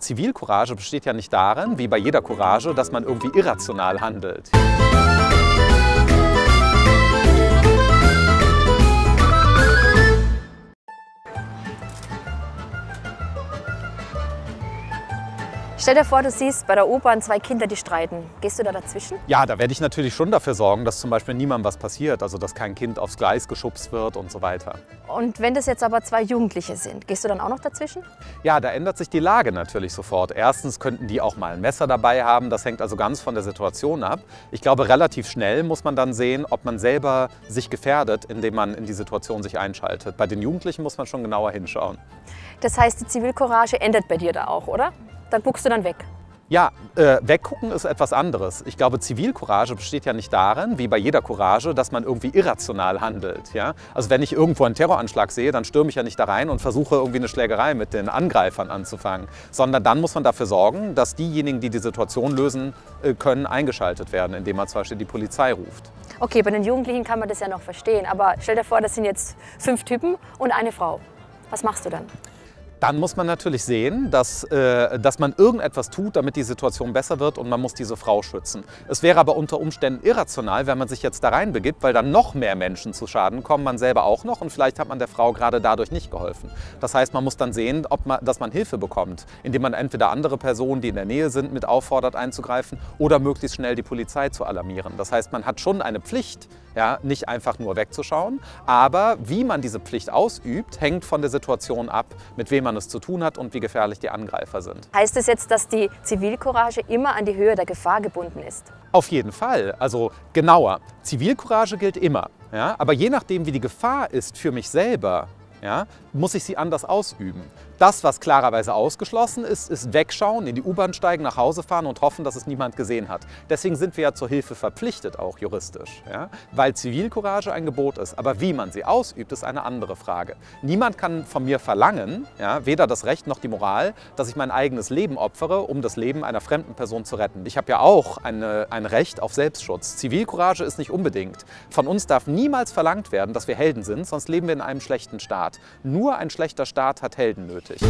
Zivilcourage besteht ja nicht darin, wie bei jeder Courage, dass man irgendwie irrational handelt. Stell dir vor, du siehst bei der U-Bahn zwei Kinder, die streiten. Gehst du da dazwischen? Ja, da werde ich natürlich schon dafür sorgen, dass zum Beispiel niemandem was passiert, also dass kein Kind aufs Gleis geschubst wird und so weiter. Und wenn das jetzt aber zwei Jugendliche sind, gehst du dann auch noch dazwischen? Ja, da ändert sich die Lage natürlich sofort. Erstens könnten die auch mal ein Messer dabei haben, das hängt also ganz von der Situation ab. Ich glaube, relativ schnell muss man dann sehen, ob man selber sich gefährdet, indem man in die Situation sich einschaltet. Bei den Jugendlichen muss man schon genauer hinschauen. Das heißt, die Zivilcourage endet bei dir da auch, oder? Da guckst du dann weg. Ja, äh, weggucken ist etwas anderes. Ich glaube, Zivilcourage besteht ja nicht darin, wie bei jeder Courage, dass man irgendwie irrational handelt. Ja? Also wenn ich irgendwo einen Terroranschlag sehe, dann stürme ich ja nicht da rein und versuche irgendwie eine Schlägerei mit den Angreifern anzufangen, sondern dann muss man dafür sorgen, dass diejenigen, die die Situation lösen äh, können, eingeschaltet werden, indem man zum Beispiel die Polizei ruft. Okay, bei den Jugendlichen kann man das ja noch verstehen, aber stell dir vor, das sind jetzt fünf Typen und eine Frau. Was machst du dann? Dann muss man natürlich sehen, dass, äh, dass man irgendetwas tut, damit die Situation besser wird und man muss diese Frau schützen. Es wäre aber unter Umständen irrational, wenn man sich jetzt da reinbegibt, weil dann noch mehr Menschen zu Schaden kommen, man selber auch noch und vielleicht hat man der Frau gerade dadurch nicht geholfen. Das heißt, man muss dann sehen, ob man, dass man Hilfe bekommt, indem man entweder andere Personen, die in der Nähe sind, mit auffordert einzugreifen oder möglichst schnell die Polizei zu alarmieren. Das heißt, man hat schon eine Pflicht, ja, nicht einfach nur wegzuschauen, aber wie man diese Pflicht ausübt, hängt von der Situation ab, mit wem man es zu tun hat und wie gefährlich die Angreifer sind. Heißt es das jetzt, dass die Zivilcourage immer an die Höhe der Gefahr gebunden ist? Auf jeden Fall. Also genauer. Zivilcourage gilt immer. Ja? Aber je nachdem, wie die Gefahr ist für mich selber, ja, muss ich sie anders ausüben. Das, was klarerweise ausgeschlossen ist, ist wegschauen, in die U-Bahn steigen, nach Hause fahren und hoffen, dass es niemand gesehen hat. Deswegen sind wir ja zur Hilfe verpflichtet, auch juristisch, ja? weil Zivilcourage ein Gebot ist. Aber wie man sie ausübt, ist eine andere Frage. Niemand kann von mir verlangen, ja, weder das Recht noch die Moral, dass ich mein eigenes Leben opfere, um das Leben einer fremden Person zu retten. Ich habe ja auch eine, ein Recht auf Selbstschutz. Zivilcourage ist nicht unbedingt. Von uns darf niemals verlangt werden, dass wir Helden sind, sonst leben wir in einem schlechten Staat. Nur ein schlechter Staat hat Helden nötig.